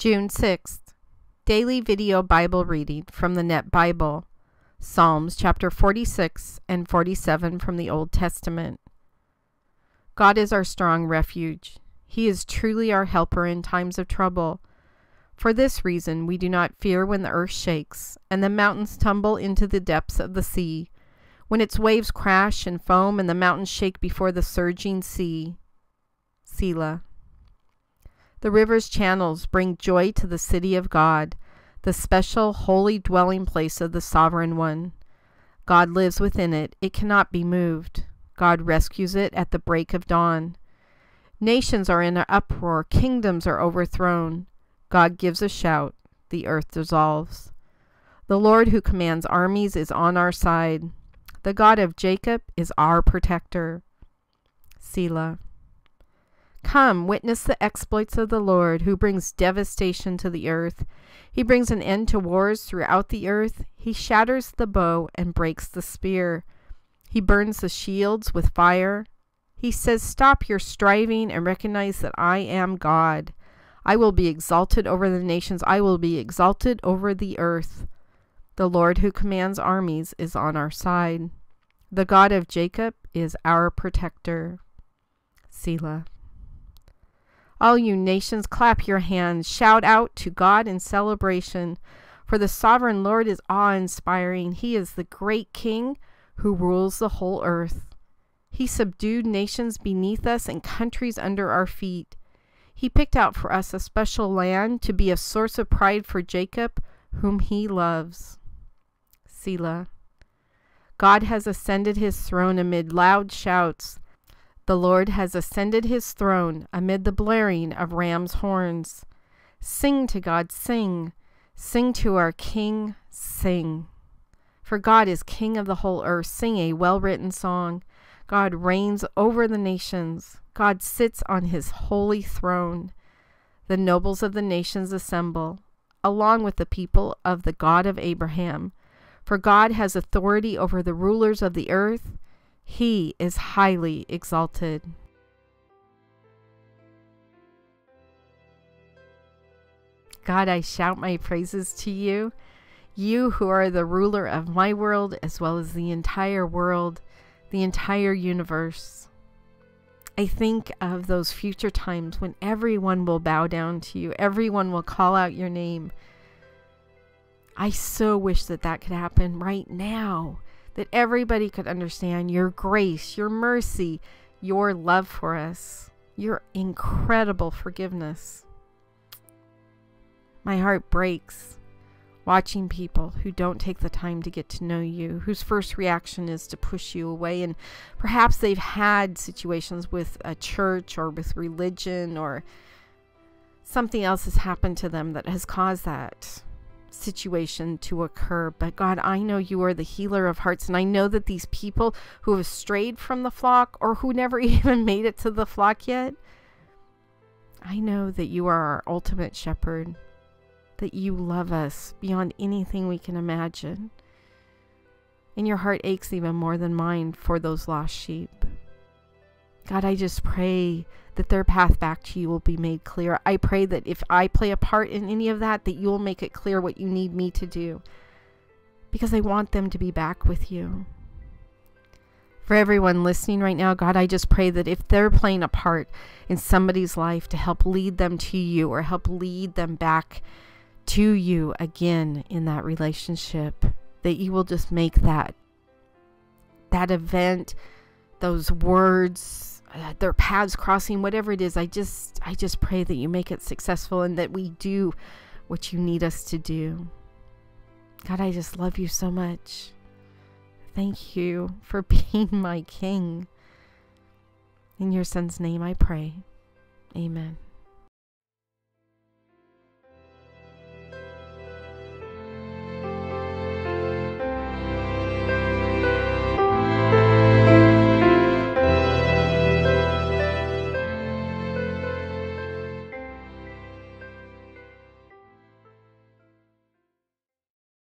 June 6th. Daily video Bible reading from the Net Bible. Psalms chapter 46 and 47 from the Old Testament. God is our strong refuge. He is truly our helper in times of trouble. For this reason, we do not fear when the earth shakes and the mountains tumble into the depths of the sea, when its waves crash and foam and the mountains shake before the surging sea. Selah. The river's channels bring joy to the city of God, the special holy dwelling place of the Sovereign One. God lives within it, it cannot be moved. God rescues it at the break of dawn. Nations are in an uproar, kingdoms are overthrown. God gives a shout, the earth dissolves. The Lord who commands armies is on our side. The God of Jacob is our protector. Selah. Come, witness the exploits of the Lord, who brings devastation to the earth. He brings an end to wars throughout the earth. He shatters the bow and breaks the spear. He burns the shields with fire. He says, Stop your striving and recognize that I am God. I will be exalted over the nations. I will be exalted over the earth. The Lord who commands armies is on our side. The God of Jacob is our protector. Selah. All you nations, clap your hands, shout out to God in celebration. For the sovereign Lord is awe inspiring. He is the great King who rules the whole earth. He subdued nations beneath us and countries under our feet. He picked out for us a special land to be a source of pride for Jacob, whom he loves. Selah. God has ascended his throne amid loud shouts. The Lord has ascended his throne amid the blaring of ram's horns. Sing to God, sing. Sing to our King, sing. For God is King of the whole earth. Sing a well written song. God reigns over the nations. God sits on his holy throne. The nobles of the nations assemble, along with the people of the God of Abraham. For God has authority over the rulers of the earth. He is highly exalted. God, I shout my praises to you, you who are the ruler of my world as well as the entire world, the entire universe. I think of those future times when everyone will bow down to you, everyone will call out your name. I so wish that that could happen right now that everybody could understand your grace, your mercy, your love for us, your incredible forgiveness. My heart breaks watching people who don't take the time to get to know you, whose first reaction is to push you away. And perhaps they've had situations with a church or with religion or something else has happened to them that has caused that situation to occur. But God, I know you are the healer of hearts. And I know that these people who have strayed from the flock or who never even made it to the flock yet, I know that you are our ultimate shepherd, that you love us beyond anything we can imagine. And your heart aches even more than mine for those lost sheep. God, I just pray that their path back to you will be made clear. I pray that if I play a part in any of that, that you will make it clear what you need me to do. Because I want them to be back with you. For everyone listening right now, God, I just pray that if they're playing a part in somebody's life to help lead them to you or help lead them back to you again in that relationship, that you will just make that that event, those words, uh, their paths crossing, whatever it is, I just I just pray that you make it successful and that we do what you need us to do. God, I just love you so much. Thank you for being my king. In your son's name I pray. Amen.